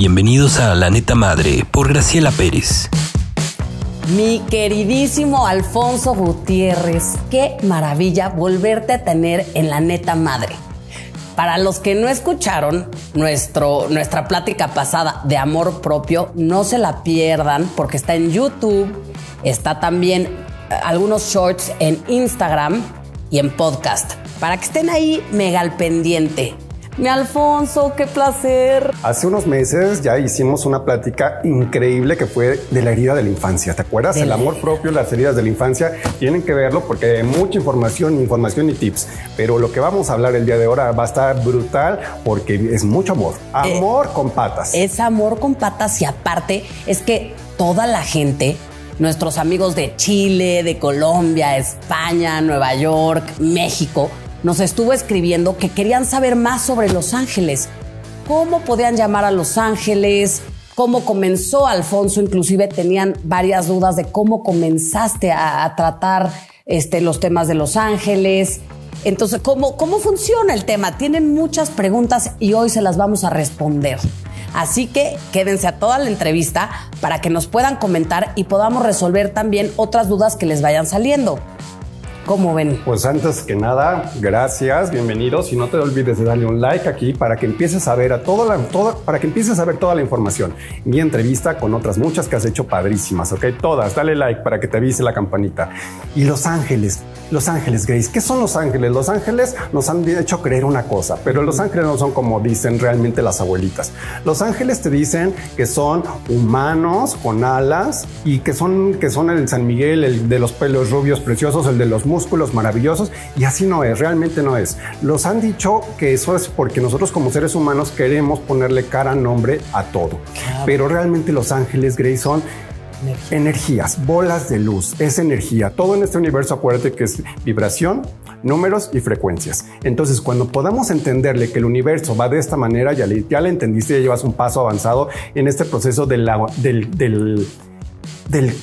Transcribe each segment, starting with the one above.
Bienvenidos a La Neta Madre por Graciela Pérez. Mi queridísimo Alfonso Gutiérrez, qué maravilla volverte a tener en La Neta Madre. Para los que no escucharon nuestro, nuestra plática pasada de amor propio, no se la pierdan porque está en YouTube, está también eh, algunos shorts en Instagram y en podcast. Para que estén ahí mega al pendiente. Mi Alfonso, qué placer. Hace unos meses ya hicimos una plática increíble que fue de la herida de la infancia. ¿Te acuerdas? De el amor herida. propio, las heridas de la infancia. Tienen que verlo porque hay mucha información, información y tips. Pero lo que vamos a hablar el día de ahora va a estar brutal porque es mucho amor. Amor con patas. Es amor con patas y aparte es que toda la gente, nuestros amigos de Chile, de Colombia, España, Nueva York, México, nos estuvo escribiendo que querían saber más sobre Los Ángeles. ¿Cómo podían llamar a Los Ángeles? ¿Cómo comenzó Alfonso? Inclusive tenían varias dudas de cómo comenzaste a, tratar este, los temas de Los Ángeles. Entonces, ¿cómo, ¿cómo funciona el tema? Tienen muchas preguntas y hoy se las vamos a responder. Así que quédense a toda la entrevista para que nos puedan comentar y podamos resolver también otras dudas que les vayan saliendo. ¿Cómo ven? Pues antes que nada, gracias, bienvenidos y no te olvides de darle un like aquí para que empieces a ver a toda la, toda, para que empieces a ver toda la información. Mi entrevista con otras muchas que has hecho padrísimas, ¿ok? Todas, dale like para que te avise la campanita. Y Los Ángeles, Los Ángeles, Grace, ¿qué son Los Ángeles? Los Ángeles nos han hecho creer una cosa, pero Los Ángeles no son como dicen realmente las abuelitas. Los Ángeles te dicen que son humanos con alas y que son, que son el San Miguel, el de los pelos rubios preciosos, el de los músculos maravillosos y así no es, realmente no es. Los han dicho que eso es porque nosotros como seres humanos queremos ponerle cara, nombre a todo. Pero realmente los ángeles, Grace, son energías, bolas de luz, es energía. Todo en este universo, acuérdate que es vibración, números y frecuencias. Entonces, cuando podamos entenderle que el universo va de esta manera, ya le, ya le entendiste, ya llevas un paso avanzado en este proceso de la, del, del, del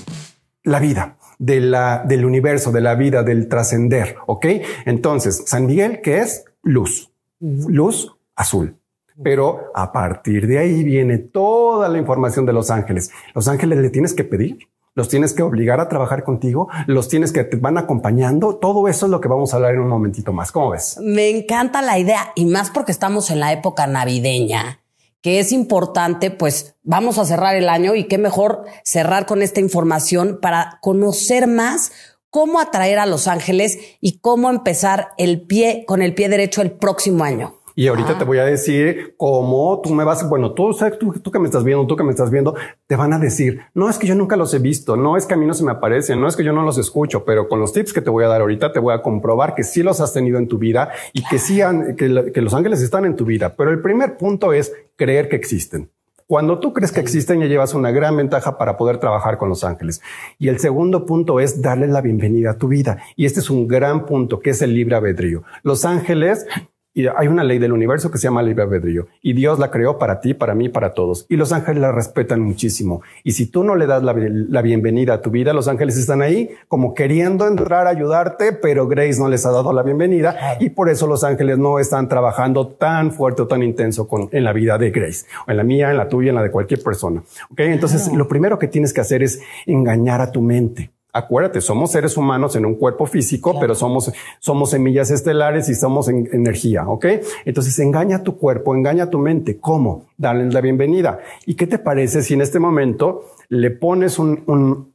la vida, de la, del universo, de la vida, del trascender. Ok. Entonces, San Miguel, que es luz, luz azul. Pero a partir de ahí viene toda la información de los ángeles. Los ángeles le tienes que pedir, los tienes que obligar a trabajar contigo, los tienes que te van acompañando. Todo eso es lo que vamos a hablar en un momentito más. ¿Cómo ves? Me encanta la idea y más porque estamos en la época navideña, que es importante, pues vamos a cerrar el año y qué mejor cerrar con esta información para conocer más cómo atraer a Los Ángeles y cómo empezar el pie con el pie derecho el próximo año. Y ahorita te voy a decir cómo tú me vas, bueno, tú, sabes, tú, tú que me estás viendo, tú que me estás viendo, te van a decir, no es que yo nunca los he visto, no es que a mí no se me aparecen, no es que yo no los escucho, pero con los tips que te voy a dar ahorita te voy a comprobar que sí los has tenido en tu vida y que sí han, que los ángeles están en tu vida. Pero el primer punto es creer que existen. Cuando tú crees que existen, ya llevas una gran ventaja para poder trabajar con los ángeles. Y el segundo punto es darle la bienvenida a tu vida. Y este es un gran punto, que es el libre albedrío. Los ángeles y hay una ley del universo que se llama libre albedrío y Dios la creó para ti, para mí, para todos. Y los ángeles la respetan muchísimo. Y si tú no le das la, la bienvenida a tu vida, los ángeles están ahí como queriendo entrar a ayudarte, pero Grace no les ha dado la bienvenida y por eso los ángeles no están trabajando tan fuerte o tan intenso con, en la vida de Grace, o en la mía, en la tuya, en la de cualquier persona. ¿Ok? Entonces, lo primero que tienes que hacer es engañar a tu mente. Acuérdate, somos seres humanos en un cuerpo físico, pero somos, somos semillas estelares y somos en- energía, ¿ok? Entonces engaña a tu cuerpo, engaña a tu mente. ¿Cómo? Darles la bienvenida. ¿Y qué te parece si en este momento le pones un, un-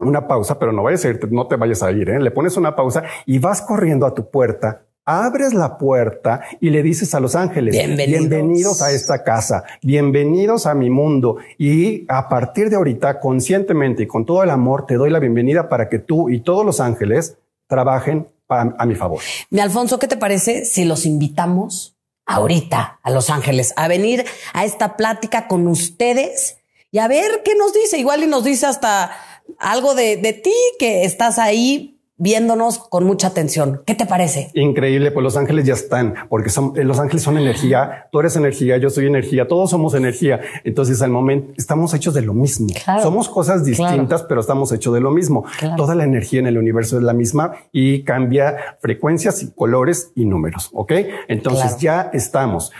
una pausa, pero no vayas a irte, no te vayas a ir, ¿eh? Le pones una pausa y vas corriendo a tu puerta, abres la puerta y le dices a los ángeles, Bienvenidos. bienvenidos a esta casa, bienvenidos a mi mundo y a partir de ahorita conscientemente y con todo el amor te doy la bienvenida para que tú y todos los ángeles trabajen a mi favor. Mi Alfonso, ¿qué te parece si los invitamos ahorita a Los Ángeles a venir a esta plática con ustedes y a ver qué nos dice? Igual y nos dice hasta algo de, de ti que estás ahí viéndonos con mucha atención. ¿Qué te parece? Increíble, pues los ángeles ya están, porque son, eh, los ángeles son energía, tú eres energía, yo soy energía, todos somos energía. Entonces al momento estamos hechos de lo mismo. Claro. Somos cosas distintas, pero estamos hechos de lo mismo. Claro. Toda la energía en el universo es la misma y cambia frecuencias y colores y números. Ok. Entonces ya estamos.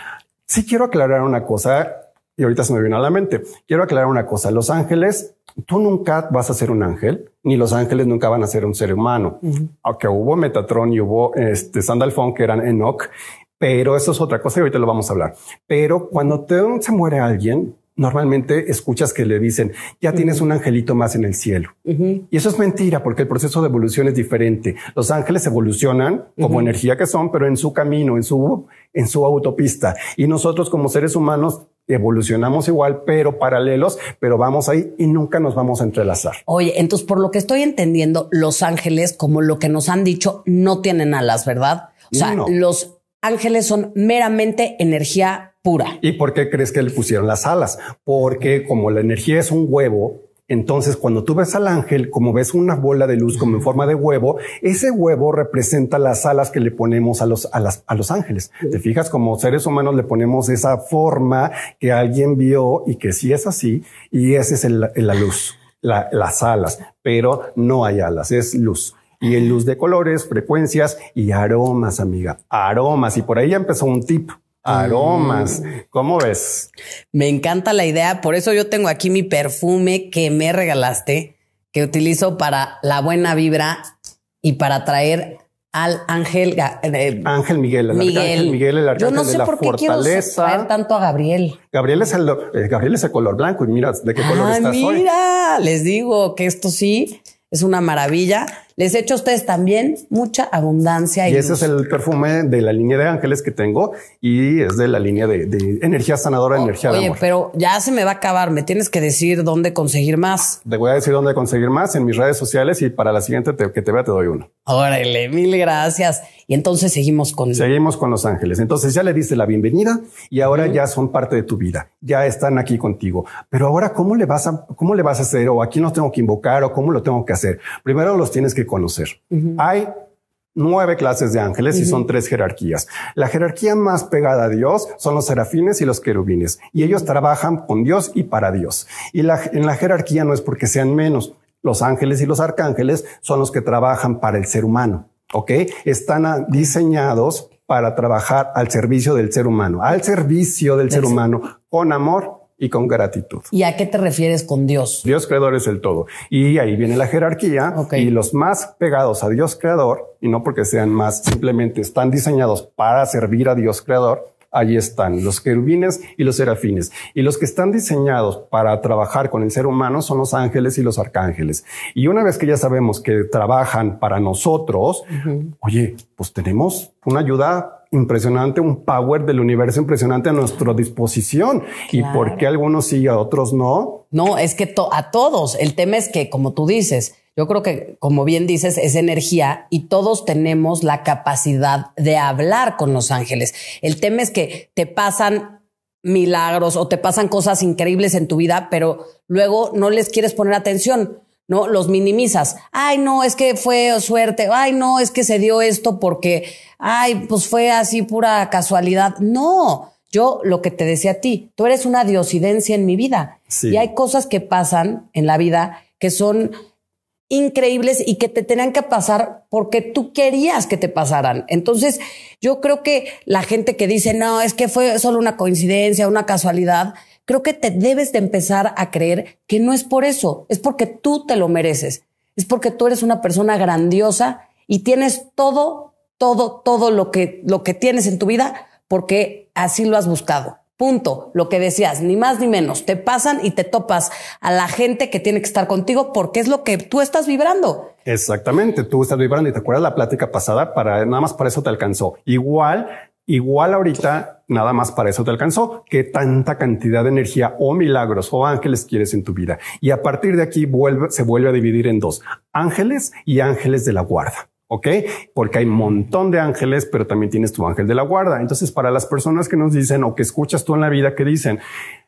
Sí quiero aclarar una cosa. Y ahorita se me vino a la mente. Quiero aclarar una cosa. Los ángeles, tú nunca vas a ser un ángel, ni los ángeles nunca van a ser un ser humano. Aunque hubo Metatron y hubo este Sandalfon que eran Enoch, pero eso es otra cosa y ahorita lo vamos a hablar. Pero cuando te, se muere alguien, normalmente escuchas que le dicen, ya tienes un angelito más en el cielo. Y eso es mentira porque el proceso de evolución es diferente. Los ángeles evolucionan como energía que son, pero en su camino, en su, en su autopista. Y nosotros como seres humanos evolucionamos igual, pero paralelos, pero vamos ahí y nunca nos vamos a entrelazar. Oye, entonces por lo que estoy entendiendo, los ángeles, como lo que nos han dicho, no tienen alas, ¿verdad? O sea, los ángeles son meramente energía pura. ¿Y por qué crees que le pusieron las alas? Porque como la energía es un huevo, entonces, cuando tú ves al ángel, como ves una bola de luz como en forma de huevo, ese huevo representa las alas que le ponemos a los, a las, a los ángeles. Te fijas, como seres humanos le ponemos esa forma que alguien vio y que sí es así, y esa es la luz, las alas, pero no hay alas, es luz y en luz de colores, frecuencias y aromas, amiga. Aromas. Y por ahí ya empezó un tip. Aromas. ¿Cómo ves? Me encanta la idea. Por eso yo tengo aquí mi perfume que me regalaste, que utilizo para la buena vibra y para traer al ángel eh, Ángel Miguel, el Miguel. Miguel, el arcángel Yo no sé de la por qué fortaleza. Quiero tanto a Gabriel. Gabriel es el eh, Gabriel es el color blanco y mira de qué color ah, estás mira, les digo que esto sí es una maravilla. Les echo a ustedes también mucha abundancia. Y, ese es el perfume de la línea de ángeles que tengo y es de la línea de, energía sanadora, energía de amor. Oye, pero ya se me va a acabar. Me tienes que decir dónde conseguir más. Te voy a decir dónde conseguir más en mis redes sociales y para la siguiente que te vea te doy uno. Órale, mil gracias. Y entonces seguimos con... Seguimos con los ángeles. Entonces ya le diste la bienvenida y ahora ya son parte de tu vida. Ya están aquí contigo. Pero ahora, ¿cómo le vas a, cómo le vas a hacer? O a quién los tengo que invocar o cómo lo tengo que hacer. Primero los tienes que conocer. Hay nueve clases de ángeles y son tres jerarquías. La jerarquía más pegada a Dios son los serafines y los querubines y ellos trabajan con Dios y para Dios. Y la, en la jerarquía no es porque sean menos. Los ángeles y los arcángeles son los que trabajan para el ser humano. ¿Ok? Están diseñados para trabajar al servicio del ser humano, al servicio del ser humano con amor y con gratitud. ¿Y a qué te refieres con Dios? Dios creador es el todo. Y ahí viene la jerarquía y los más pegados a Dios creador, y no porque sean más, simplemente están diseñados para servir a Dios creador, allí están los querubines y los serafines. Y los que están diseñados para trabajar con el ser humano son los ángeles y los arcángeles. Y una vez que ya sabemos que trabajan para nosotros, oye, pues tenemos una ayuda impresionante, un power del universo impresionante a nuestra disposición. ¿Y por qué algunos sí y a otros no? No, es que a todos. El tema es que, como tú dices, yo creo que, como bien dices, es energía y todos tenemos la capacidad de hablar con los ángeles. El tema es que te pasan milagros o te pasan cosas increíbles en tu vida, pero luego no les quieres poner atención. ¿no? Los minimizas. Ay, no, es que fue suerte. Ay, no, es que se dio esto porque, ay, pues fue así pura casualidad. No, yo lo que te decía a ti, tú eres una diosidencia en mi vida. Y hay cosas que pasan en la vida que son increíbles y que te tenían que pasar porque tú querías que te pasaran. Entonces, yo creo que la gente que dice, no, es que fue solo una coincidencia, una casualidad, creo que te debes de empezar a creer que no es por eso, es porque tú te lo mereces, es porque tú eres una persona grandiosa y tienes todo, todo, todo lo que, lo que tienes en tu vida porque así lo has buscado. Punto. Lo que decías, ni más ni menos. Te pasan y te topas a la gente que tiene que estar contigo porque es lo que tú estás vibrando. Exactamente. Tú estás vibrando y te acuerdas la plática pasada para nada más para eso te alcanzó. Igual Igual ahorita nada más para eso te alcanzó. ¿Qué tanta cantidad de energía o milagros o ángeles quieres en tu vida? Y a partir de aquí se vuelve a dividir en dos, ángeles y ángeles de la guarda. ¿Ok? Porque hay un montón de ángeles, pero también tienes tu ángel de la guarda. Entonces, para las personas que nos dicen o que escuchas tú en la vida que dicen,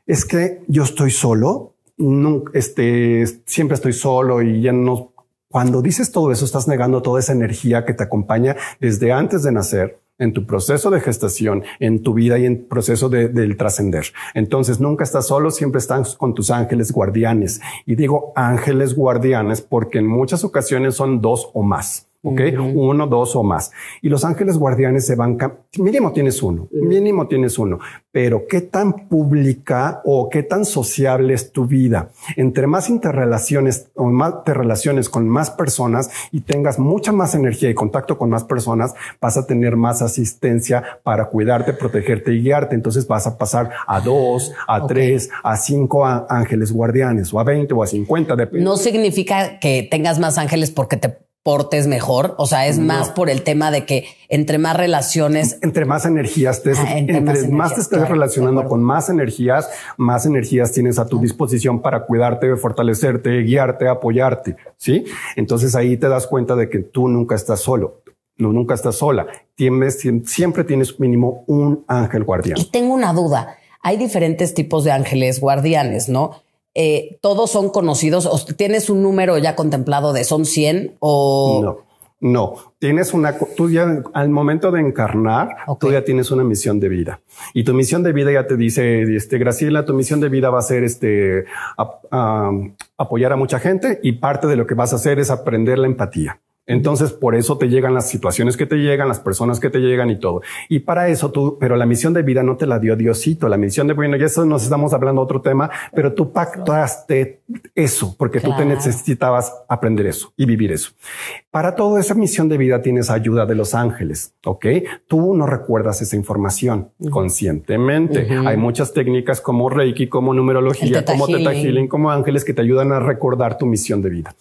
es que yo estoy solo, no, este, siempre estoy solo y ya no. Cuando dices todo eso, estás negando toda esa energía que te acompaña desde antes de nacer en tu proceso de gestación, en tu vida y en proceso de, del trascender. Entonces nunca estás solo, siempre estás con tus ángeles guardianes. Y digo ángeles guardianes porque en muchas ocasiones son dos o más. ¿Ok? Uno, dos o más. Y los ángeles guardianes se van, mínimo tienes uno, mínimo tienes uno, pero qué tan pública o qué tan sociable es tu vida. Entre más interrelaciones o más te relaciones con más personas y tengas mucha más energía y contacto con más personas, vas a tener más asistencia para cuidarte, protegerte y guiarte. Entonces vas a pasar a dos, a tres, a cinco ángeles guardianes o a 20 o a 50. No significa que tengas más ángeles porque te portes mejor. O sea, es más por el tema de que entre más relaciones, entre más energías te, ah, entre, más, te estés relacionando con más energías, más energías tienes a tu disposición para cuidarte, fortalecerte, guiarte, apoyarte. Sí. Entonces ahí te das cuenta de que tú nunca estás solo. No, nunca estás sola. Tienes, siempre tienes mínimo un ángel guardián. Y tengo una duda. Hay diferentes tipos de ángeles guardianes, ¿no? Eh, todos son conocidos o tienes un número ya contemplado de son 100 o no. No, tienes una, tú ya al momento de encarnar, tú ya tienes una misión de vida y tu misión de vida ya te dice, este, Graciela, tu misión de vida va a ser este, apoyar a mucha gente y parte de lo que vas a hacer es aprender la empatía. Entonces, por eso te llegan las situaciones que te llegan, las personas que te llegan y todo. Y para eso tú, pero la misión de vida no te la dio Diosito. La misión de, bueno, ya eso nos estamos hablando de otro tema, pero tú pactaste eso porque tú te necesitabas aprender eso y vivir eso. Para toda esa misión de vida tienes ayuda de los ángeles. Ok. Tú no recuerdas esa información conscientemente. Hay muchas técnicas como Reiki, como numerología, como Teta Healing, como ángeles que te ayudan a recordar tu misión de vida.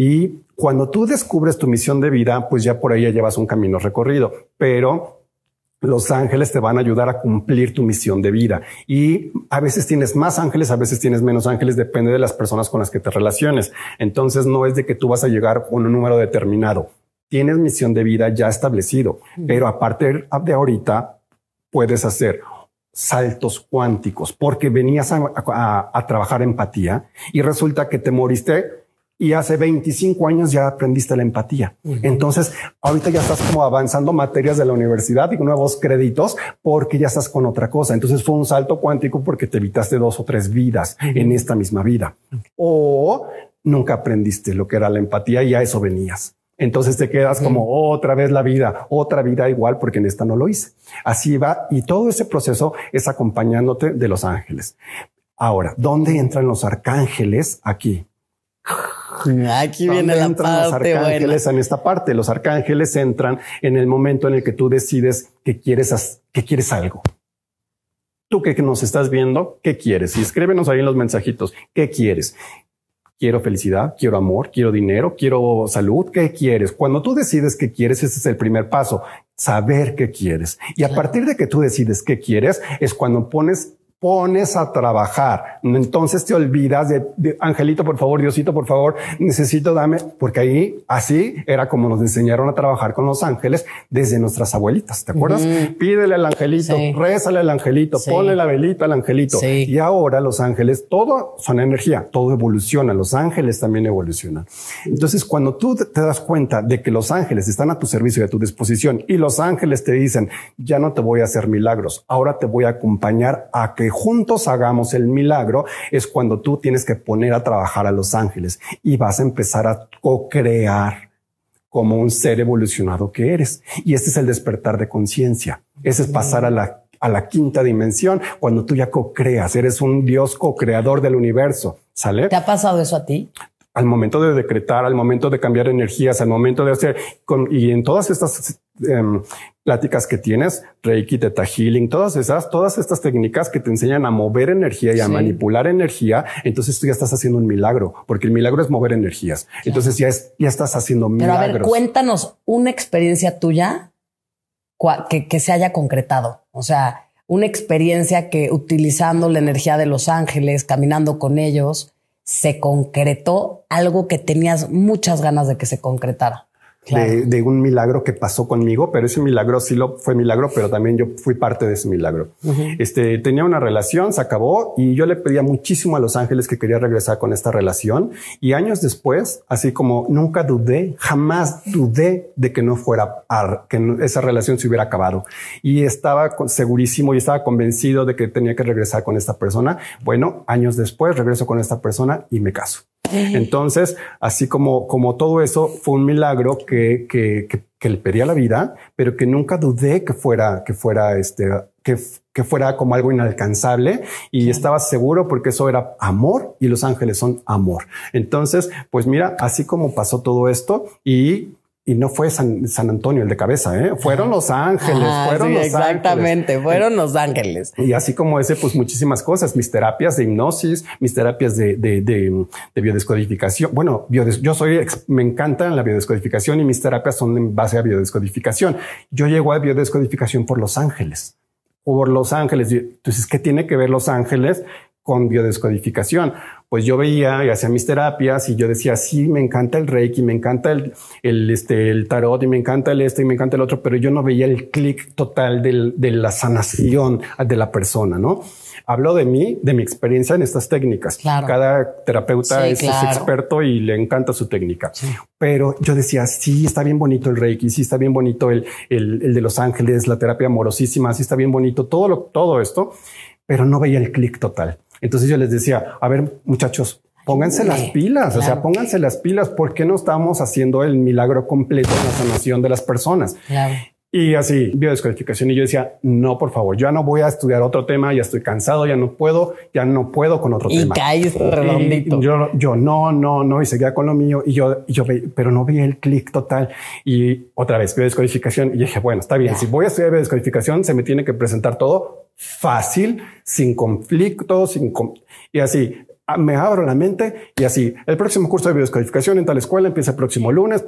Y cuando tú descubres tu misión de vida, pues ya por ahí ya llevas un camino recorrido, pero los ángeles te van a ayudar a cumplir tu misión de vida. Y a veces tienes más ángeles, a veces tienes menos ángeles, depende de las personas con las que te relaciones. Entonces no es de que tú vas a llegar con un número determinado. Tienes misión de vida ya establecido, pero a partir de ahorita puedes hacer saltos cuánticos porque venías a, a trabajar empatía y resulta que te moriste y hace 25 años ya aprendiste la empatía. Entonces, ahorita ya estás como avanzando materias de la universidad y nuevos créditos porque ya estás con otra cosa. Entonces fue un salto cuántico porque te evitaste dos o tres vidas en esta misma vida. O nunca aprendiste lo que era la empatía y a eso venías. Entonces te quedas como otra vez la vida, otra vida igual porque en esta no lo hice. Así va y todo ese proceso es acompañándote de los ángeles. Ahora, ¿dónde entran los arcángeles aquí? Aquí viene la entran los arcángeles en esta parte. Los arcángeles entran en el momento en el que tú decides que quieres, que quieres algo. Tú que nos estás viendo, ¿qué quieres? Y escríbenos ahí en los mensajitos. ¿Qué quieres? Quiero felicidad, quiero amor, quiero dinero, quiero salud. ¿Qué quieres? Cuando tú decides qué quieres, ese es el primer paso, saber qué quieres. Y a partir de que tú decides qué quieres, es cuando pones pones a trabajar. Entonces te olvidas de, Angelito, por favor, Diosito, por favor, necesito dame, porque ahí así era como nos enseñaron a trabajar con los ángeles desde nuestras abuelitas. ¿Te acuerdas? Pídele al angelito, rézale al angelito, ponle la velita al angelito. Y ahora los ángeles, todo son energía, todo evoluciona. Los ángeles también evolucionan. Entonces, cuando tú te das cuenta de que los ángeles están a tu servicio y a tu disposición y los ángeles te dicen, ya no te voy a hacer milagros, ahora te voy a acompañar a que juntos hagamos el milagro, es cuando tú tienes que poner a trabajar a los ángeles y vas a empezar a co-crear como un ser evolucionado que eres. Y este es el despertar de conciencia. Ese es pasar a la, a la quinta dimensión cuando tú ya co-creas, eres un Dios co-creador del universo. ¿Sale? ¿Te ha pasado eso a ti? Al momento de decretar, al momento de cambiar energías, al momento de hacer, con, y en todas estas em, pláticas que tienes, Reiki, Teta Healing, todas esas, todas estas técnicas que te enseñan a mover energía y a manipular energía, entonces tú ya estás haciendo un milagro, porque el milagro es mover energías. Entonces ya es, ya estás haciendo milagros. Pero a ver, cuéntanos una experiencia tuya que, que se haya concretado. O sea, una experiencia que utilizando la energía de los ángeles, caminando con ellos, se concretó algo que tenías muchas ganas de que se concretara de, un milagro que pasó conmigo, pero ese milagro sí lo fue milagro, pero también yo fui parte de ese milagro. Este tenía una relación, se acabó y yo le pedía muchísimo a los ángeles que quería regresar con esta relación. Y años después, así como nunca dudé, jamás dudé de que no fuera, que esa relación se hubiera acabado. Y estaba segurísimo y estaba convencido de que tenía que regresar con esta persona. Bueno, años después regreso con esta persona y me caso. Entonces, así como, como todo eso fue un milagro que, que, que, que le pedía la vida, pero que nunca dudé que fuera, que fuera este, que, que fuera como algo inalcanzable y estaba seguro porque eso era amor y los ángeles son amor. Entonces, pues mira, así como pasó todo esto y y no fue San, San, Antonio el de cabeza, ¿eh? fueron los ángeles, fueron los exactamente, fueron los ángeles. Y así como ese, pues muchísimas cosas, mis terapias de hipnosis, mis terapias de, de, de, de biodescodificación. Bueno, biodes, yo soy, me encanta la biodescodificación y mis terapias son en base a biodescodificación. Yo llego a biodescodificación por los ángeles, por los ángeles. Entonces, ¿qué tiene que ver los ángeles con biodescodificación? pues yo veía y hacía mis terapias y yo decía, sí, me encanta el reiki, me encanta el, el, este, el tarot y me encanta el este y me encanta el otro, pero yo no veía el clic total del, de la sanación de la persona, ¿no? Hablo de mí, de mi experiencia en estas técnicas. Cada terapeuta es, experto y le encanta su técnica. Pero yo decía, sí, está bien bonito el Reiki, sí está bien bonito el, el, el de los ángeles, la terapia amorosísima, sí está bien bonito todo lo, todo esto, pero no veía el clic total. Entonces yo les decía, a ver, muchachos, pónganse las pilas, o sea, pónganse las pilas. ¿Por qué no estamos haciendo el milagro completo en la sanación de las personas? Y así, biodescodificación. Y yo decía, no, por favor, ya no voy a estudiar otro tema, ya estoy cansado, ya no puedo, ya no puedo con otro tema. Y redondito. yo, yo no, no, no, y seguía con lo mío. Y yo, y yo, pero no vi el clic total. Y otra vez, biodescodificación. Y dije, bueno, está bien, si voy a estudiar biodescodificación, se me tiene que presentar todo fácil, sin conflicto, sin, y así, Ah, me abro la mente y así el próximo curso de biodescodificación en tal escuela empieza el próximo lunes.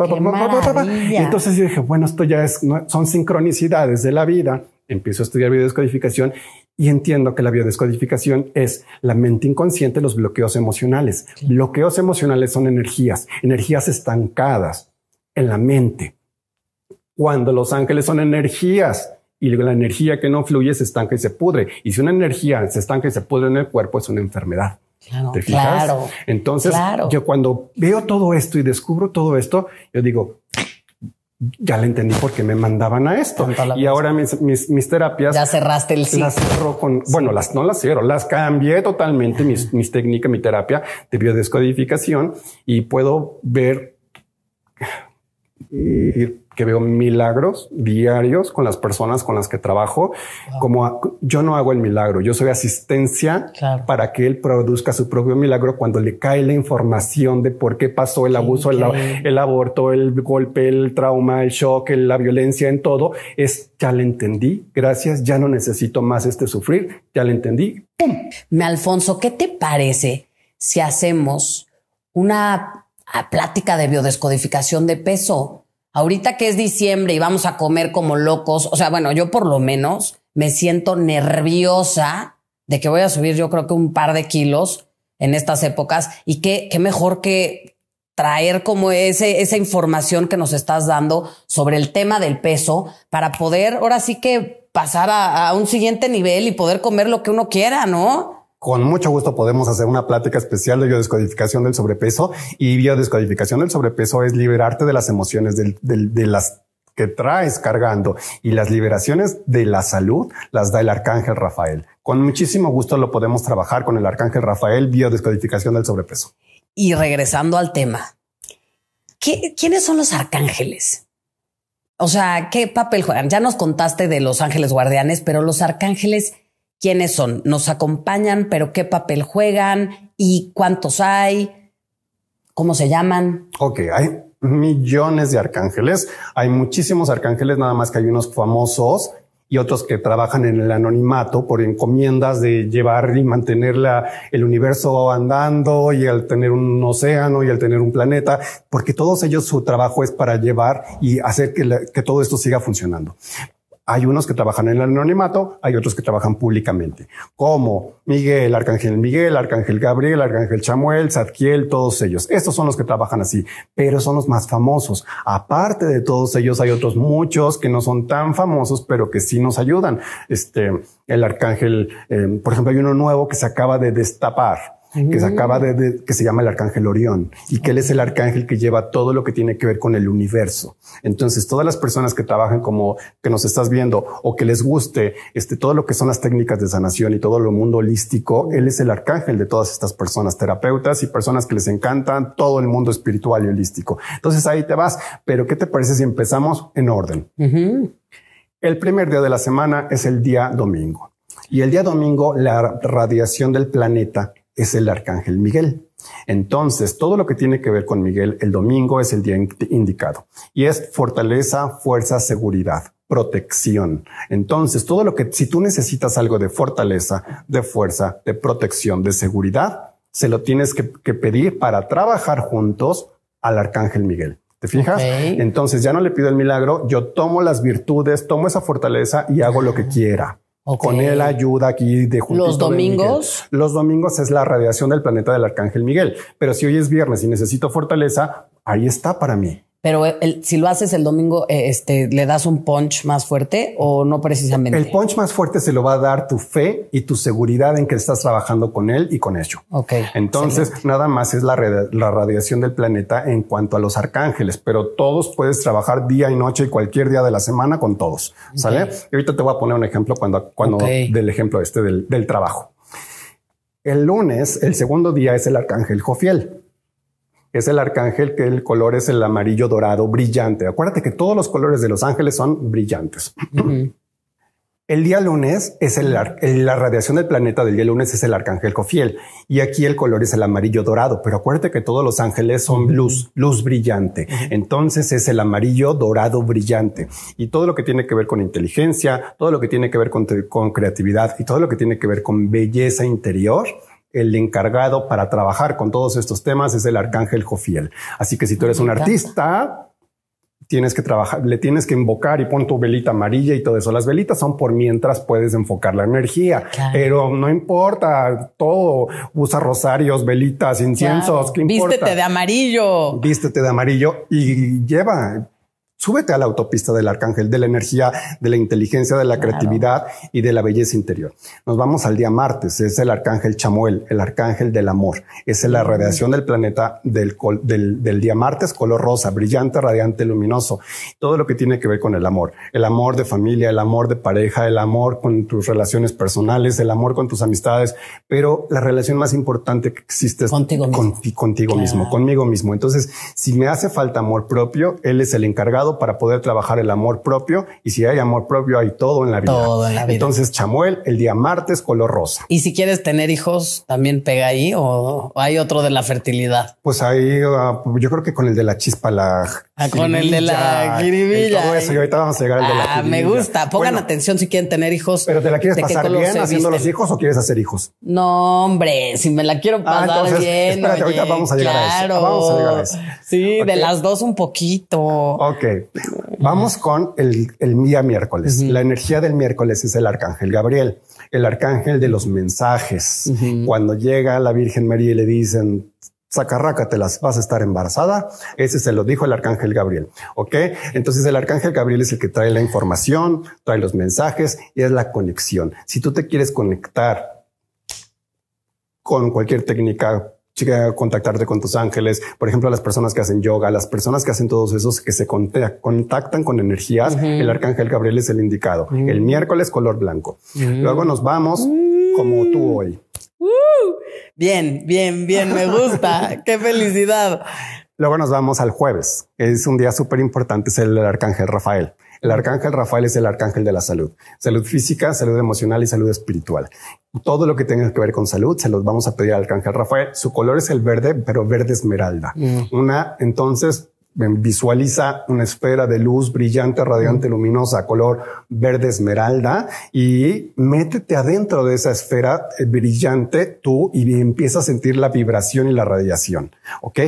y entonces yo dije, bueno, esto ya es, son sincronicidades de la vida. Empiezo a estudiar biodescodificación y entiendo que la biodescodificación es la mente inconsciente, los bloqueos emocionales. Bloqueos emocionales son energías, energías estancadas en la mente. Cuando los ángeles son energías y la energía que no fluye se estanca y se pudre. Y si una energía se estanca y se pudre en el cuerpo es una enfermedad. Claro, claro. Entonces, yo cuando veo todo esto y descubro todo esto, yo digo, ya le entendí por qué me mandaban a esto. Y ahora mis, mis, terapias. Ya cerraste el ciclo. Las cerro con, bueno, las no las cierro, las cambié totalmente mis, mis técnicas, mi terapia de biodescodificación y puedo ver y que veo milagros diarios con las personas con las que trabajo. Como yo no hago el milagro, yo soy asistencia para que él produzca su propio milagro cuando le cae la información de por qué pasó el abuso, el, el, aborto, el golpe, el trauma, el shock, la violencia en todo. Es ya le entendí. Gracias. Ya no necesito más este sufrir. Ya le entendí. Me Alfonso, ¿qué te parece si hacemos una plática de biodescodificación de peso? Ahorita que es diciembre y vamos a comer como locos, o sea, bueno, yo por lo menos me siento nerviosa de que voy a subir yo creo que un par de kilos en estas épocas y qué, qué mejor que traer como ese, esa información que nos estás dando sobre el tema del peso para poder ahora sí que pasar a, a un siguiente nivel y poder comer lo que uno quiera, ¿no? Con mucho gusto podemos hacer una plática especial de biodescodificación del sobrepeso y biodescodificación del sobrepeso es liberarte de las emociones de las que traes cargando y las liberaciones de la salud las da el arcángel Rafael. Con muchísimo gusto lo podemos trabajar con el arcángel Rafael, biodescodificación del sobrepeso. Y regresando al tema, ¿quiénes son los arcángeles? O sea, ¿qué papel juegan? Ya nos contaste de los ángeles guardianes, pero los arcángeles, quiénes son, nos acompañan, pero qué papel juegan y cuántos hay, cómo se llaman. Ok, hay millones de arcángeles, hay muchísimos arcángeles, nada más que hay unos famosos y otros que trabajan en el anonimato por encomiendas de llevar y mantener la, el universo andando y al tener un océano y al tener un planeta, porque todos ellos su trabajo es para llevar y hacer que, que todo esto siga funcionando. Hay unos que trabajan en el anonimato, hay otros que trabajan públicamente, como Miguel, Arcángel Miguel, Arcángel Gabriel, Arcángel Chamuel, Zadkiel, todos ellos. Estos son los que trabajan así, pero son los más famosos. Aparte de todos ellos, hay otros muchos que no son tan famosos, pero que sí nos ayudan. Este, el Arcángel, eh, por ejemplo, hay uno nuevo que se acaba de destapar que se acaba de, que se llama el arcángel Orión y que él es el arcángel que lleva todo lo que tiene que ver con el universo. Entonces, todas las personas que trabajan como que nos estás viendo o que les guste este todo lo que son las técnicas de sanación y todo lo mundo holístico, él es el arcángel de todas estas personas, terapeutas y personas que les encantan todo el mundo espiritual y holístico. Entonces ahí te vas. Pero ¿qué te parece si empezamos en orden? El primer día de la semana es el día domingo. Y el día domingo, la radiación del planeta es el arcángel Miguel. Entonces, todo lo que tiene que ver con Miguel, el domingo es el día indicado. Y es fortaleza, fuerza, seguridad, protección. Entonces, todo lo que, si tú necesitas algo de fortaleza, de fuerza, de protección, de seguridad, se lo tienes que, pedir para trabajar juntos al arcángel Miguel. ¿Te fijas? Entonces ya no le pido el milagro, yo tomo las virtudes, tomo esa fortaleza y hago lo que quiera. Con él ayuda aquí de Los domingos. Los domingos es la radiación del planeta del Arcángel Miguel. Pero si hoy es viernes y necesito fortaleza, ahí está para mí. Pero si lo haces el domingo, eh, este, ¿le das un punch más fuerte o no precisamente? El punch más fuerte se lo va a dar tu fe y tu seguridad en que estás trabajando con él y con ello. Ok. Entonces, nada más es la, radiación del planeta en cuanto a los arcángeles, pero todos puedes trabajar día y noche y cualquier día de la semana con todos. ¿Sale? Y ahorita te voy a poner un ejemplo cuando, cuando del ejemplo este del, del trabajo. El lunes, el segundo día es el arcángel Jofiel es el arcángel que el color es el amarillo dorado brillante. Acuérdate que todos los colores de los ángeles son brillantes. El día lunes es el, la radiación del planeta del día lunes es el arcángel Jofiel y aquí el color es el amarillo dorado, pero acuérdate que todos los ángeles son luz, luz brillante. Entonces es el amarillo dorado brillante y todo lo que tiene que ver con inteligencia, todo lo que tiene que ver con, con creatividad y todo lo que tiene que ver con belleza interior el encargado para trabajar con todos estos temas es el arcángel Jofiel. Así que si tú eres un artista, tienes que trabajar, le tienes que invocar y pon tu velita amarilla y todo eso. Las velitas son por mientras puedes enfocar la energía, pero no importa todo. Usa rosarios, velitas, inciensos. ¿qué importa? Vístete de amarillo. Vístete de amarillo y lleva Súbete a la autopista del arcángel, de la energía, de la inteligencia, de la creatividad y de la belleza interior. Nos vamos al día martes, es el arcángel Chamuel, el arcángel del amor. Es la radiación del planeta del, del, día martes, color rosa, brillante, radiante, luminoso. Todo lo que tiene que ver con el amor. El amor de familia, el amor de pareja, el amor con tus relaciones personales, el amor con tus amistades. Pero la relación más importante que existe es contigo mismo, contigo mismo conmigo mismo. Entonces, si me hace falta amor propio, él es el encargado para poder trabajar el amor propio. Y si hay amor propio, hay todo en la vida. Todo en la vida. Entonces, Chamuel, el día martes, color rosa. Y si quieres tener hijos, también pega ahí o, hay otro de la fertilidad. Pues ahí, ah, yo creo que con el de la chispa, la Ah, con el de la jiribilla. Todo eso, y ahorita vamos a llegar al de la Ah, me gusta. Pongan atención si quieren tener hijos. Pero te la quieres pasar bien haciendo los hijos o quieres hacer hijos? No, hombre, si me la quiero ah, pasar bien. Espérate, ahorita vamos a llegar a eso. Vamos a llegar a eso. Sí, de las dos un poquito. Ok. Vamos con el, el día miércoles. La energía del miércoles es el arcángel Gabriel, el arcángel de los mensajes. Cuando llega la Virgen María y le dicen, las vas a estar embarazada. Ese se lo dijo el arcángel Gabriel. Ok. Entonces el arcángel Gabriel es el que trae la información, trae los mensajes y es la conexión. Si tú te quieres conectar con cualquier técnica, contactarte con tus ángeles, por ejemplo, las personas que hacen yoga, las personas que hacen todos esos que se contactan con energías, el arcángel Gabriel es el indicado. El miércoles color blanco. Luego nos vamos como tú hoy. Bien, bien, bien, me gusta. Qué felicidad. Luego nos vamos al jueves. Es un día súper importante, es el arcángel Rafael. El arcángel Rafael es el arcángel de la salud, salud física, salud emocional y salud espiritual. Todo lo que tenga que ver con salud se los vamos a pedir al arcángel Rafael. Su color es el verde, pero verde esmeralda. Mm. Una, entonces, visualiza una esfera de luz brillante, radiante, luminosa, color verde esmeralda y métete adentro de esa esfera eh, brillante tú y empieza a sentir la vibración y la radiación. Ok.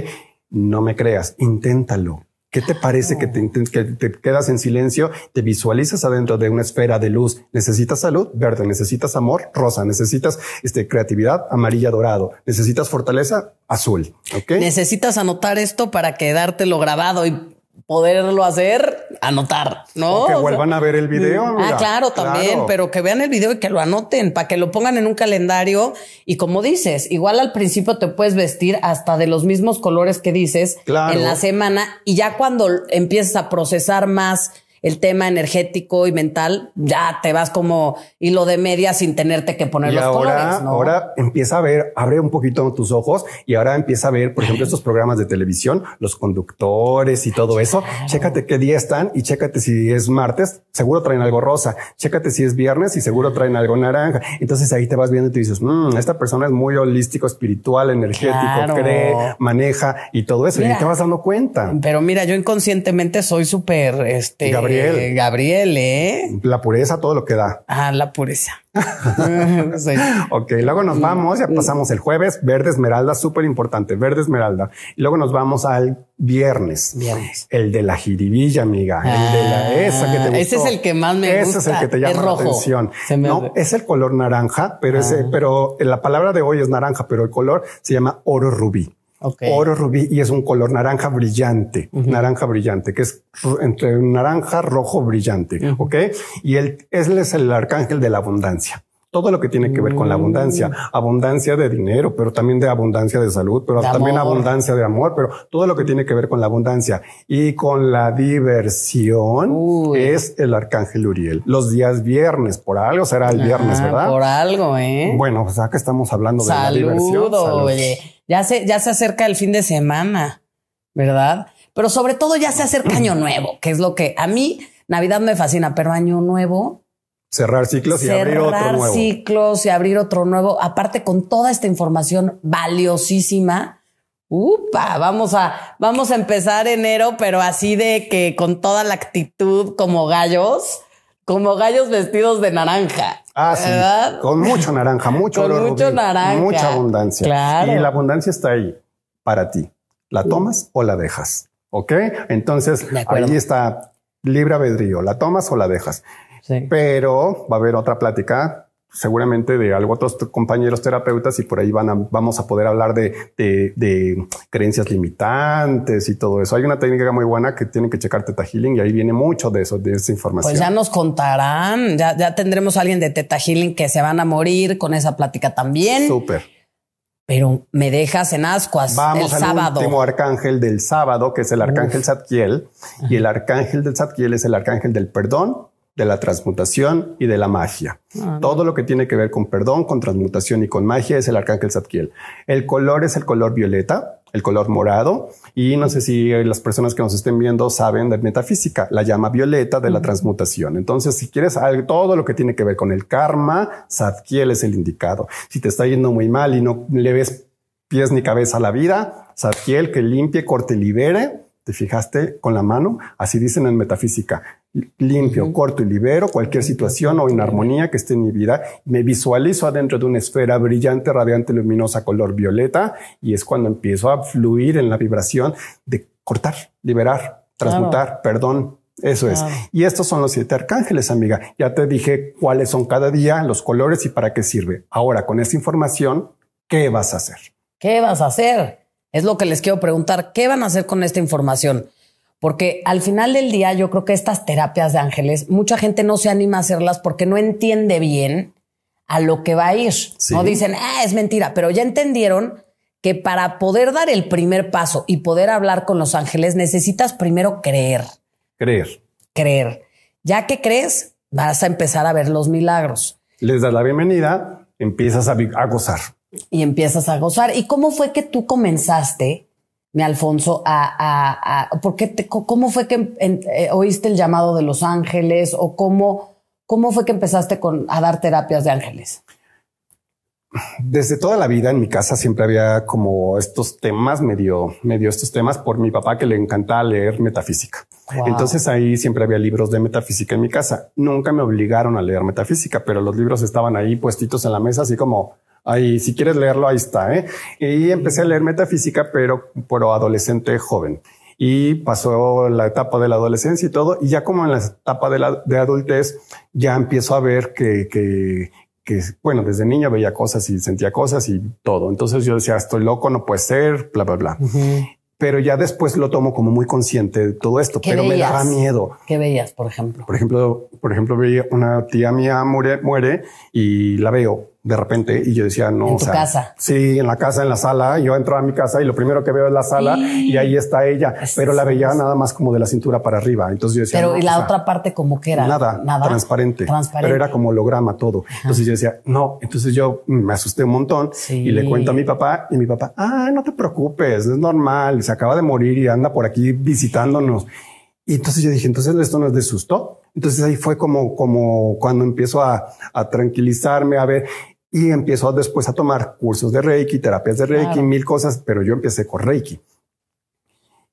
No me creas, inténtalo. ¿Qué te parece que te, que te, quedas en silencio? Te visualizas adentro de una esfera de luz. Necesitas salud, verde. Necesitas amor, rosa. Necesitas este, creatividad, amarilla, dorado. Necesitas fortaleza, azul. ¿okay? Necesitas anotar esto para quedártelo grabado y poderlo hacer anotar, ¿no? O que vuelvan a ver el video. Ah, amiga. claro, también, Claro. pero que vean el video y que lo anoten para que lo pongan en un calendario. Y como dices, igual al principio te puedes vestir hasta de los mismos colores que dices Claro. en la semana y ya cuando empiezas a procesar más el tema energético y mental, ya te vas como hilo de media sin tenerte que poner Y los ahora, colores, ¿no? ahora empieza a ver, abre un poquito tus ojos y ahora empieza a ver, por ejemplo, estos programas de televisión, los conductores y todo eso. Chécate qué día están y chécate si es martes, seguro traen algo rosa. Chécate si es viernes y seguro traen algo naranja. Entonces ahí te vas viendo y te dices, "Mm, esta persona es muy holístico, espiritual, energético, Claro. cree, maneja y todo eso. Mira. y te vas dando cuenta. Pero mira, yo inconscientemente soy súper, este, Gabriel. Gabriel, ¿eh? La pureza, todo lo que da. Ah, la pureza. Sí. Ok, luego nos vamos, ya pasamos el jueves, verde esmeralda, súper importante, verde esmeralda. Y luego nos vamos al viernes. Viernes. El de la jiribilla, amiga. el de la esa que te Ah, gustó. ese es el que más me Ese es el gusta. que te llama la atención. No, Ah. es el color naranja, pero ese, pero la palabra de hoy es naranja, pero el color se llama oro rubí. Oro rubí y es un color naranja brillante, naranja brillante, que es entre naranja rojo brillante. Ok. Y él, él es el arcángel de la abundancia. Todo lo que tiene que ver con la abundancia, abundancia de dinero, pero también de abundancia de salud, pero De también amor. abundancia de amor, pero todo lo que tiene que ver con la abundancia y con la diversión Uy. es el arcángel Uriel. Los días viernes, por algo será el viernes, ¿verdad? Por algo, ¿eh? Bueno, pues acá estamos hablando de la diversión. Saludo, Salud. oye. Ya se, ya se acerca el fin de semana, ¿verdad? Pero sobre todo ya se acerca Año Nuevo, que es lo que a mí Navidad me fascina, pero Año Nuevo, Cerrar ciclos y abrir otro cerrar nuevo. ciclos y abrir otro nuevo, aparte con toda esta información valiosísima. Upa, vamos a, vamos a empezar enero, pero así de que con toda la actitud como gallos, como gallos vestidos de naranja. Ah, sí. ¿verdad? Con mucho naranja, mucho Con oro mucho rubí, naranja. mucha abundancia. Claro. Y la abundancia está ahí para ti. ¿La tomas o la dejas? ¿Ok? Entonces, ahí está libre albedrío. ¿La tomas o la dejas? Sí. Pero va a haber otra plática seguramente de algo otros compañeros terapeutas y por ahí van a, vamos a poder hablar de, de, de creencias limitantes y todo eso. Hay una técnica muy buena que tienen que checar Teta Healing y ahí viene mucho de eso, de esa información. Pues ya nos contarán, ya, ya tendremos a alguien de Teta Healing que se van a morir con esa plática también. Súper. Pero me dejas en ascuas Vamos el al sábado. último arcángel del sábado, que es el arcángel Zadkiel. Y el arcángel del Zadkiel es el arcángel del perdón, de la transmutación y de la magia. Ah, Todo lo que tiene que ver con perdón, con transmutación y con magia es el arcángel Zadkiel. El color es el color violeta, el color morado. Y no sé si las personas que nos estén viendo saben de metafísica, la llama violeta de la transmutación. Entonces, si quieres algo, todo lo que tiene que ver con el karma, Zadkiel es el indicado. Si te está yendo muy mal y no le ves pies ni cabeza a la vida, Zadkiel que limpie, corte, libere. ¿Te fijaste con la mano? Así dicen en metafísica. Limpio, corto y libero cualquier situación o inarmonía que esté en mi vida. Me visualizo adentro de una esfera brillante, radiante, luminosa, color violeta. Y es cuando empiezo a fluir en la vibración de cortar, liberar, transmutar, perdón. Eso es. Y estos son los siete arcángeles, amiga. Ya te dije cuáles son cada día, los colores y para qué sirve. Ahora, con esta información, ¿qué vas a hacer? ¿Qué vas a hacer? Es lo que les quiero preguntar. ¿Qué van a hacer con esta información? Porque al final del día yo creo que estas terapias de ángeles, mucha gente no se anima a hacerlas porque no entiende bien a lo que va a ir. Sí. No dicen, ah, es mentira, pero ya entendieron que para poder dar el primer paso y poder hablar con los ángeles necesitas primero creer, Creer. creer. Ya que crees, vas a empezar a ver los milagros Les das la bienvenida, empiezas a, a gozar. Y empiezas a gozar. ¿Y cómo fue que tú comenzaste, mi Alfonso, a, a, a- por qué te- cómo fue que en- eh, oíste el llamado de los ángeles o cómo, cómo fue que empezaste con, a dar terapias de ángeles? Desde toda la vida en mi casa siempre había como estos temas, medio, medio estos temas por mi papá que le encantaba leer metafísica. Wow. Entonces ahí siempre había libros de metafísica en mi casa. Nunca me obligaron a leer metafísica, pero los libros estaban ahí puestitos en la mesa, así como ahí, si quieres leerlo, ahí está. ¿eh? Y empecé a leer metafísica, pero por adolescente joven. Y pasó la etapa de la adolescencia y todo. Y ya como en la etapa de la de adultez, ya empiezo a ver que, que, que, bueno, desde niño veía cosas y sentía cosas y todo. Entonces yo decía, estoy loco, no puede ser, bla, bla, bla. pero ya después lo tomo como muy consciente de todo esto, pero me daba miedo. ¿Qué veías, por ejemplo? Por ejemplo, por ejemplo, veía una tía mía muere, muere y la veo de repente y yo decía, no. En tu casa. Sí, en la casa, en la sala. Yo entro a mi casa y lo primero que veo es la sala y ahí está ella, pero la veía nada más como de la cintura para arriba. Entonces yo decía, pero y la otra parte como que era nada, nada transparente, transparente, pero era como holograma todo. Entonces yo decía, no. Entonces yo me asusté un montón y le cuento a mi papá y mi papá, ah, no te preocupes, es normal, se acaba de morir y anda por aquí visitándonos. Y entonces yo dije, entonces esto no es de susto. Entonces ahí fue como, como cuando empiezo a, a tranquilizarme, a ver, y empiezo después a tomar cursos de Reiki, terapias de Reiki, mil cosas, pero yo empecé con Reiki.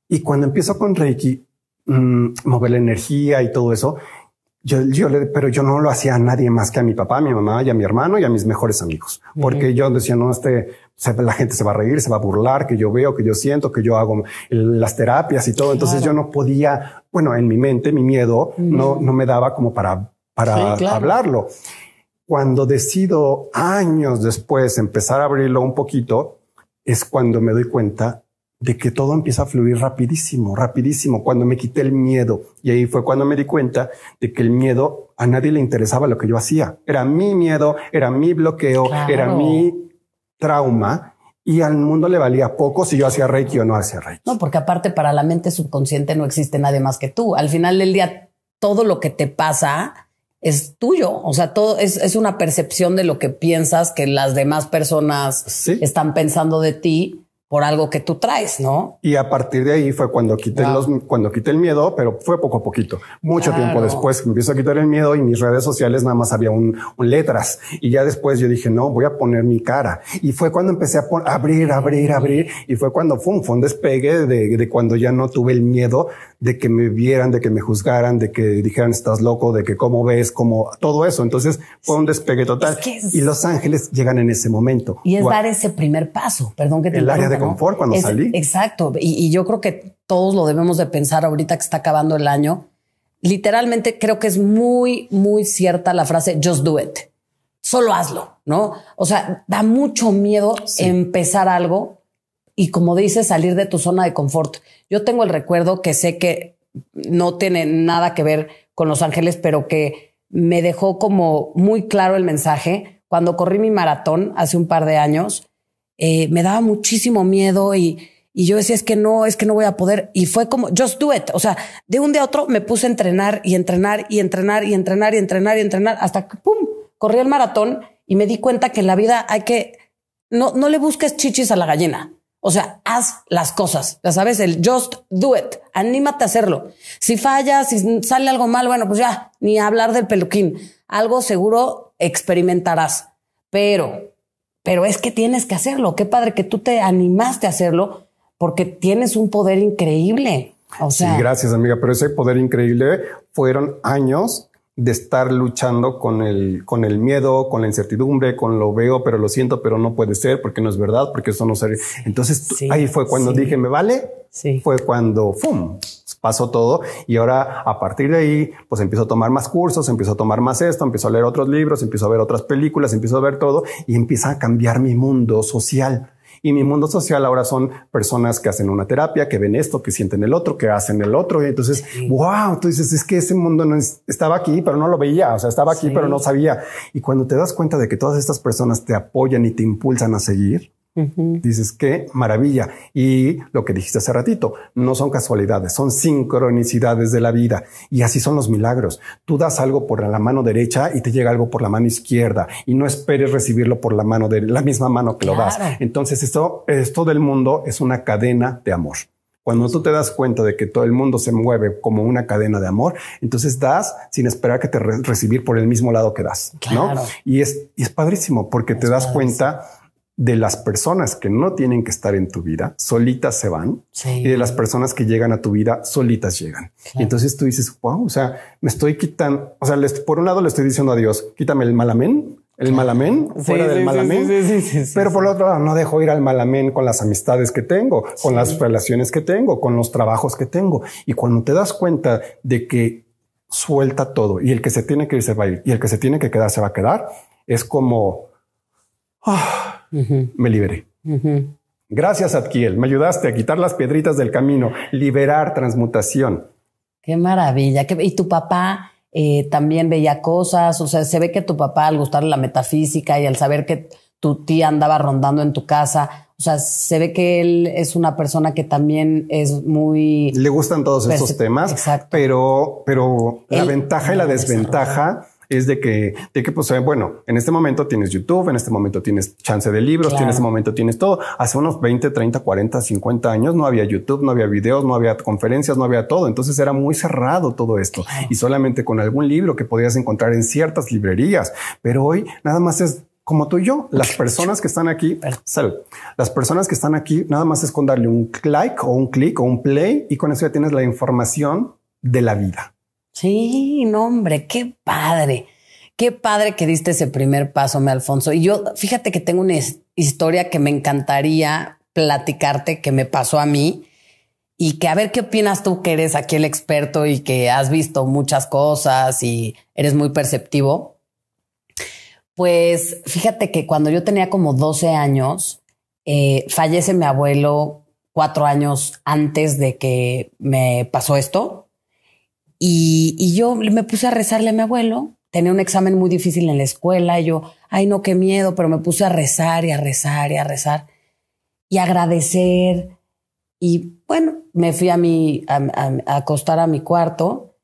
Y cuando empiezo con Reiki, mmm, mover la energía y todo eso, yo, yo le, pero yo no lo hacía a nadie más que a mi papá, a mi mamá y a mi hermano y a mis mejores amigos, porque yo decía, no, este, la gente se va a reír, se va a burlar, que yo veo, que yo siento, que yo hago las terapias y todo. Entonces yo no podía, bueno, en mi mente, mi miedo no, no me daba como para, para hablarlo. Cuando decido años después empezar a abrirlo un poquito, es cuando me doy cuenta de que todo empieza a fluir rapidísimo, rapidísimo, cuando me quité el miedo. Y ahí fue cuando me di cuenta de que el miedo a nadie le interesaba lo que yo hacía. Era mi miedo, era mi bloqueo, era mi trauma. Y al mundo le valía poco si yo hacía Reiki o no hacía Reiki. No, porque aparte para la mente subconsciente no existe nadie más que tú. Al final del día, todo lo que te pasa es tuyo. O sea, todo es, es una percepción de lo que piensas que las demás personas están pensando de ti por algo que tú traes, ¿no? Y a partir de ahí fue cuando quité los, cuando quité el miedo, pero fue poco a poquito. Mucho tiempo después empiezo a quitar el miedo y mis redes sociales nada más había un, letras. Y ya después yo dije, no, voy a poner mi cara. Y fue cuando empecé a abrir, abrir, abrir. Y fue cuando fue un, despegue de, de cuando ya no tuve el miedo de que me vieran, de que me juzgaran, de que dijeran estás loco, de que cómo ves, como todo eso. Entonces fue un despegue total. y Los Ángeles llegan en ese momento. Y es dar ese primer paso. Perdón que te El área de confort cuando salí. Exacto. Y, y yo creo que todos lo debemos de pensar ahorita que está acabando el año. Literalmente creo que es muy, muy cierta la frase just do it. Solo hazlo, ¿no? O sea, da mucho miedo empezar algo y como dices, salir de tu zona de confort. Yo tengo el recuerdo que sé que no tiene nada que ver con Los Ángeles, pero que me dejó como muy claro el mensaje. Cuando corrí mi maratón hace un par de años, eh, me daba muchísimo miedo y, y yo decía, es que no, es que no voy a poder. Y fue como, just do it. O sea, de un día a otro me puse a entrenar y entrenar y entrenar y entrenar y entrenar y entrenar hasta que, ¡pum!, corrí el maratón y me di cuenta que en la vida hay que, no, no le busques chichis a la gallina. O sea, haz las cosas. Ya sabes, el just do it. Anímate a hacerlo. Si fallas, si sale algo mal, bueno, pues ya, ni hablar del peluquín. Algo seguro experimentarás. Pero, pero es que tienes que hacerlo. Qué padre que tú te animaste a hacerlo porque tienes un poder increíble. O sea, sí, gracias, amiga. Pero ese poder increíble fueron años de estar luchando con el, con el miedo, con la incertidumbre, con lo veo, pero lo siento, pero no puede ser porque no es verdad, porque eso no se... Entonces ahí fue cuando dije, ¿me vale? Sí. Fue cuando, ¡fum! pasó todo y ahora a partir de ahí pues empiezo a tomar más cursos, empiezo a tomar más esto, empiezo a leer otros libros, empiezo a ver otras películas, empiezo a ver todo y empieza a cambiar mi mundo social. Y mi mundo social ahora son personas que hacen una terapia, que ven esto, que sienten el otro, que hacen el otro. Y entonces, wow, tú dices, es que ese mundo no estaba aquí, pero no lo veía. O sea, estaba aquí, pero no sabía. Y cuando te das cuenta de que todas estas personas te apoyan y te impulsan a seguir, Dices qué maravilla. Y lo que dijiste hace ratito, no son casualidades, son sincronicidades de la vida. Y así son los milagros. Tú das algo por la mano derecha y te llega algo por la mano izquierda y no esperes recibirlo por la mano de la misma mano que lo das. Entonces esto, esto del mundo es una cadena de amor. Cuando tú te das cuenta de que todo el mundo se mueve como una cadena de amor, entonces das sin esperar que te recibir por el mismo lado que das, ¿no? Y es, y es padrísimo porque te das cuenta de las personas que no tienen que estar en tu vida, solitas se van, y de las personas que llegan a tu vida, solitas llegan. Y entonces tú dices, wow, o sea, me estoy quitando, o sea, por un lado le estoy diciendo a Dios, quítame el malamén, el malamén, fuera del malamén, pero por el otro lado no dejo ir al malamén con las amistades que tengo, con las relaciones que tengo, con los trabajos que tengo. Y cuando te das cuenta de que suelta todo y el que se tiene que ir se va a ir y el que se tiene que quedar se va a quedar, es como... Me liberé. Gracias, Adkiel. Me ayudaste a quitar las piedritas del camino, liberar, transmutación. Qué maravilla. ¿Y tu papá eh, también veía cosas? O sea, se ve que tu papá, al gustarle la metafísica y al saber que tu tía andaba rondando en tu casa, o sea, se ve que él es una persona que también es muy... Le gustan todos estos temas, Exacto. pero, pero la ventaja y la desventaja es de que, de que, pues, eh, bueno, en este momento tienes YouTube, en este momento tienes chance de libros, en este momento tienes todo. Hace unos 20, 30, 40, 50 años no había YouTube, no había videos, no había conferencias, no había todo. Entonces era muy cerrado todo esto y solamente con algún libro que podías encontrar en ciertas librerías. Pero hoy nada más es como tú y yo, las personas que están aquí, salud, las personas que están aquí, nada más es con darle un like o un clic o un play y con eso ya tienes la información de la vida. Sí, no, hombre, qué padre. Qué padre que diste ese primer paso, me Alfonso. Y yo, fíjate que tengo una historia que me encantaría platicarte, que me pasó a mí y que a ver qué opinas tú que eres aquí el experto y que has visto muchas cosas y eres muy perceptivo. Pues fíjate que cuando yo tenía como 12 años, eh, fallece mi abuelo cuatro años antes de que me pasó esto. Y, yo me puse a rezarle a mi abuelo. Tenía un examen muy difícil en la escuela y yo, ay no, qué miedo, pero me puse a rezar y a rezar y a rezar y agradecer. Y bueno, me fui a, mi, a, acostar a mi cuarto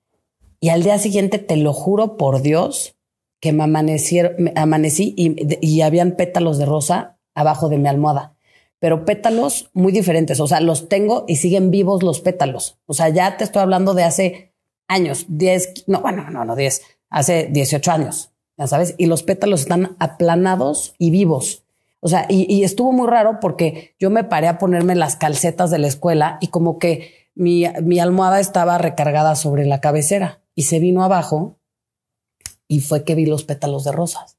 y al día siguiente, te lo juro por Dios, que me amanecí y, y habían pétalos de rosa abajo de mi almohada pero pétalos muy diferentes. O sea, los tengo y siguen vivos los pétalos. O sea, ya te estoy hablando de hace años, 10, no, bueno, no, no 10, hace 18 años, ya sabes, y los pétalos están aplanados y vivos. O sea, y, estuvo muy raro porque yo me paré a ponerme las calcetas de la escuela y como que mi, mi almohada estaba recargada sobre la cabecera y se vino abajo y fue que vi los pétalos de rosas.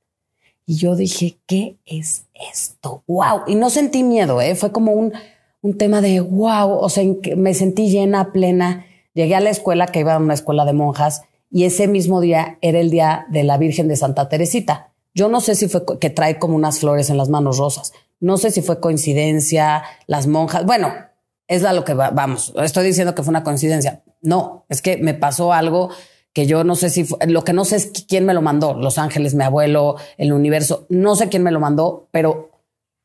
Y yo dije, ¿qué es esto? Wow. Y no sentí miedo, ¿eh? fue como un, un tema de wow. O sea, me sentí llena, plena Llegué a la escuela, que iba a una escuela de monjas, y ese mismo día era el día de la Virgen de Santa Teresita. Yo no sé si fue que trae como unas flores en las manos rosas. No sé si fue coincidencia, las monjas. Bueno, es la lo que vamos. Estoy diciendo que fue una coincidencia. No, es que me pasó algo que yo no sé si fue, lo que no sé es quién me lo mandó. Los ángeles, mi abuelo, el universo. No sé quién me lo mandó, pero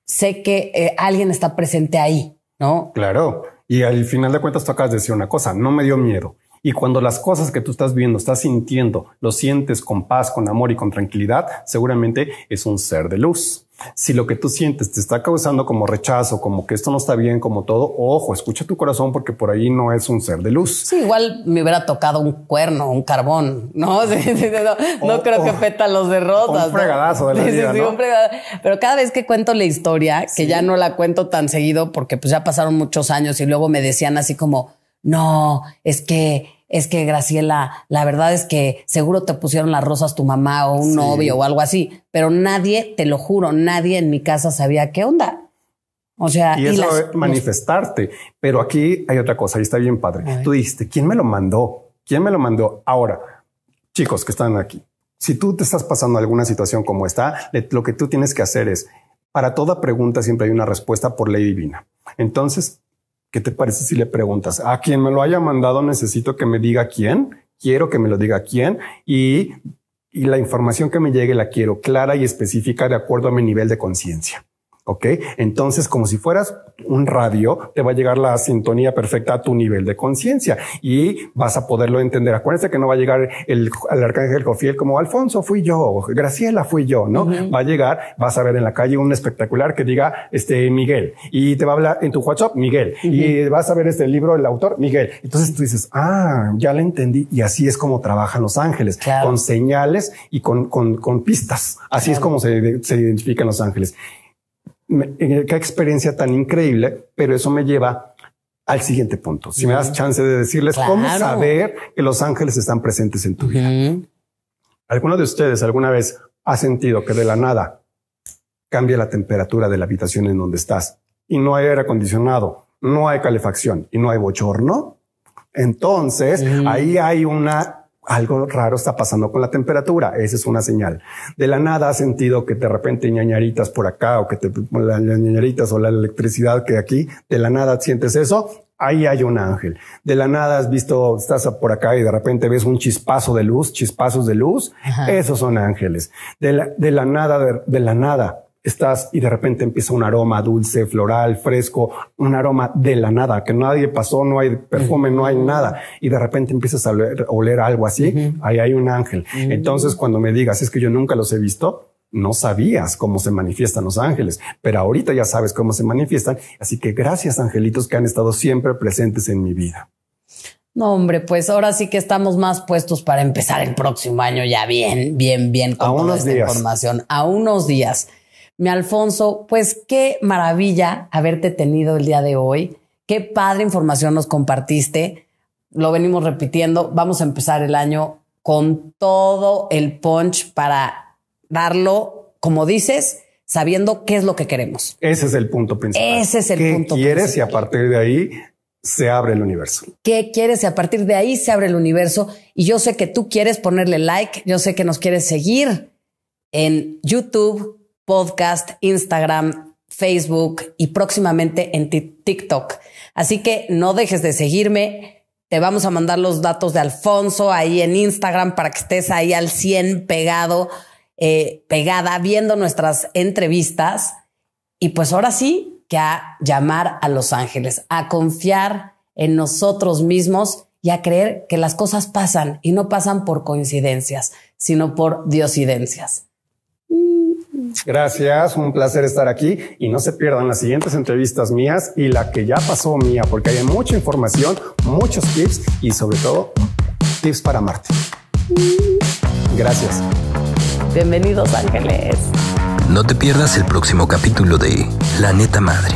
sé que eh, alguien está presente ahí, ¿no? Claro. Y al final de cuentas tú acabas de decir una cosa, no me dio miedo. Y cuando las cosas que tú estás viendo, estás sintiendo, lo sientes con paz, con amor y con tranquilidad, seguramente es un ser de luz. Si lo que tú sientes te está causando como rechazo, como que esto no está bien, como todo, ojo, escucha tu corazón porque por ahí no es un ser de luz. Sí, igual me hubiera tocado un cuerno, un carbón, ¿no? no, creo que pétalos de rosas. Un fregadazo de la vida, ¿no? Pero cada vez que cuento la historia, que ya no la cuento tan seguido porque pues ya pasaron muchos años y luego me decían así como, no, es que es que Graciela, la verdad es que seguro te pusieron las rosas tu mamá o un novio o algo así, pero nadie, te lo juro, nadie en mi casa sabía qué onda. O sea, y, eso es manifestarte. Pero aquí hay otra cosa y está bien padre. Tú dijiste, ¿quién me lo mandó? ¿Quién me lo mandó? Ahora, chicos que están aquí, si tú te estás pasando alguna situación como esta, lo que tú tienes que hacer es, para toda pregunta siempre hay una respuesta por ley divina. Entonces, ¿Qué te parece si le preguntas a quien me lo haya mandado? Necesito que me diga quién. Quiero que me lo diga quién y, y la información que me llegue la quiero clara y específica de acuerdo a mi nivel de conciencia. Ok, entonces como si fueras un radio, te va a llegar la sintonía perfecta a tu nivel de conciencia y vas a poderlo entender. Acuérdense que no va a llegar el, arcángel Jofiel como Alfonso fui yo, Graciela fui yo, no va a llegar. Vas a ver en la calle un espectacular que diga este Miguel y te va a hablar en tu WhatsApp Miguel y vas a ver este libro el autor Miguel. Entonces tú dices ah ya le entendí y así es como trabajan los ángeles con señales y con, con, con pistas. Así es como se, se identifican los ángeles qué experiencia tan increíble, pero eso me lleva al siguiente punto. Si me das chance de decirles cómo saber que los ángeles están presentes en tu vida. ¿Alguno de ustedes alguna vez ha sentido que de la nada cambia la temperatura de la habitación en donde estás y no hay aire acondicionado, no hay calefacción y no hay bochorno? Entonces ahí hay una algo raro está pasando con la temperatura. Esa es una señal. De la nada has sentido que de repente ñañaritas por acá o que te las ñañaritas o la electricidad que aquí, de la nada sientes eso. Ahí hay un ángel. De la nada has visto, estás por acá y de repente ves un chispazo de luz, chispazos de luz. Esos son ángeles. De la, de la nada, de la nada estás y de repente empieza un aroma dulce, floral, fresco, un aroma de la nada, que nadie pasó, no hay perfume, no hay nada, y de repente empiezas a oler, algo así, ahí hay un ángel. Entonces, cuando me digas, es que yo nunca los he visto, no sabías cómo se manifiestan los ángeles, pero ahorita ya sabes cómo se manifiestan, así que gracias angelitos que han estado siempre presentes en mi vida. No, hombre, pues ahora sí que estamos más puestos para empezar el próximo año ya bien, bien, bien con toda esta información. A unos días. Mi Alfonso, pues qué maravilla haberte tenido el día de hoy. Qué padre información nos compartiste. Lo venimos repitiendo. Vamos a empezar el año con todo el punch para darlo, como dices, sabiendo qué es lo que queremos. Ese es el punto principal. Ese es el ¿Qué punto quieres y a partir de ahí se abre el universo. ¿Qué quieres? Y a partir de ahí se abre el universo. Y yo sé que tú quieres ponerle like, yo sé que nos quieres seguir en YouTube, podcast, Instagram, Facebook y próximamente en TikTok. Así que no dejes de seguirme. Te vamos a mandar los datos de Alfonso ahí en Instagram para que estés ahí al 100 pegado, eh, pegada, viendo nuestras entrevistas. Y pues ahora sí que a llamar a los ángeles, a confiar en nosotros mismos y a creer que las cosas pasan y no pasan por coincidencias, sino por diosidencias. Gracias, un placer estar aquí y no se pierdan las siguientes entrevistas mías y la que ya pasó mía, porque hay mucha información, muchos tips y sobre todo tips para Marte. Gracias. Bienvenidos ángeles. No te pierdas el próximo capítulo de La Neta Madre.